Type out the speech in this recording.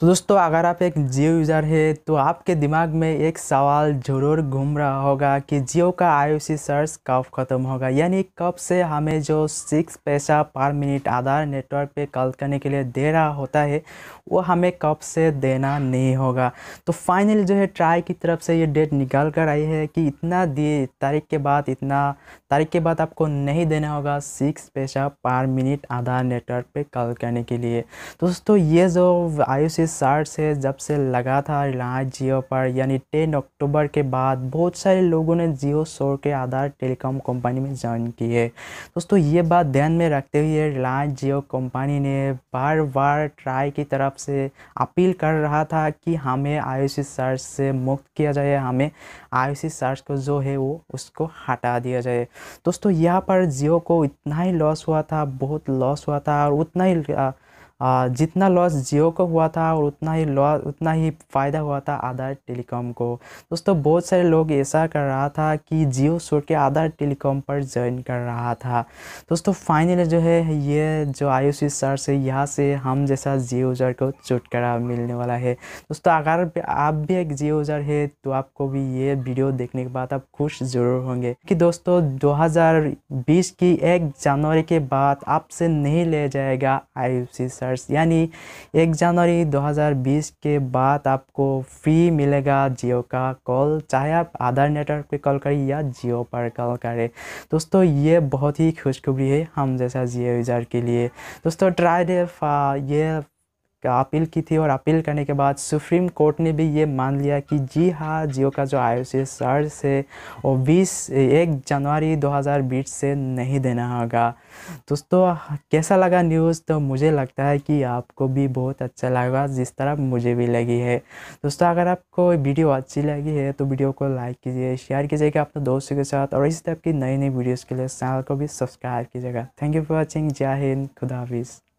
तो दोस्तों, अगर आप एक जियो यूज़र है तो आपके दिमाग में एक सवाल ज़रूर घूम रहा होगा कि जियो का आईओसी सर्च कब ख़त्म होगा? यानी कब से हमें जो सिक्स पैसा पर मिनट आधार नेटवर्क पे कॉल करने के लिए दे रहा होता है, वो हमें कब से देना नहीं होगा? तो फाइनल जो है ट्राई की तरफ़ से ये डेट निकाल कर आई है कि इतना दिए तारीख के बाद इतना, तारीख के बाद आपको नहीं देना होगा सिक्स पैसा पर मिनट आधार नेटवर्क पर कॉल करने के लिए। तो दोस्तों, ये जो आई साठ से जब से लगा था रिलायंस जियो पर, यानी टेन अक्टूबर के बाद, बहुत सारे लोगों ने जियो शोर के आधार टेलीकॉम कंपनी में ज्वाइन की है दोस्तों, ये बात ध्यान में रखते हुए रिलायंस जियो कंपनी ने बार बार ट्राई की तरफ़ से अपील कर रहा था कि हमें आई सर्च से मुक्त किया जाए, हमें आई सर्च को जो है वो उसको हटा दिया जाए। दोस्तों, यहाँ पर जियो को इतना ही लॉस हुआ था, बहुत लॉस हुआ था, और उतना ही जितना लॉस जियो को हुआ था और उतना ही लॉस उतना ही फ़ायदा हुआ था आधार टेलीकॉम को। दोस्तों, बहुत सारे लोग ऐसा कर रहा था कि जियो छोड़ के आधार टेलीकॉम पर ज्वाइन कर रहा था। दोस्तों फाइनली जो है, ये जो आई सी सर्च है यहाँ से हम जैसा जियो यूज़र को छुटकारा मिलने वाला है। दोस्तों, अगर आप भी एक जियो यूज़र है तो आपको भी ये वीडियो देखने के बाद आप खुश ज़रूर होंगे। कि दोस्तों, दो हज़ार बीस की एक जनवरी के बाद आपसे नहीं ले जाएगा आई सी यूज़र्स यानी एक जनवरी 2020 के बाद आपको फ्री मिलेगा जियो का कॉल चाहे आप आधार नेटवर्क पे कॉल करें या जियो पर कॉल करें। दोस्तों, ये बहुत ही खुशखबरी है हम जैसा जियो यूज़र के लिए। दोस्तों ट्राई ये अपील की थी और अपील करने के बाद सुप्रीम कोर्ट ने भी ये मान लिया कि जी हाँ जियो का जो आई सर्च है वो बीस, एक जनवरी 2020 से नहीं देना होगा। दोस्तों, कैसा लगा न्यूज़? तो मुझे लगता है कि आपको भी बहुत अच्छा लगा, जिस तरह मुझे भी लगी है। दोस्तों, अगर आपको वीडियो अच्छी लगी है तो वीडियो को लाइक कीजिए, शेयर कीजिएगा अपने दोस्तों के साथ और इस टाइप की नई नई वीडियोज़ के लिए चैनल को भी सब्सक्राइब कीजिएगा। Thank you for watching. जय हिंद। खुदा हाफिज़।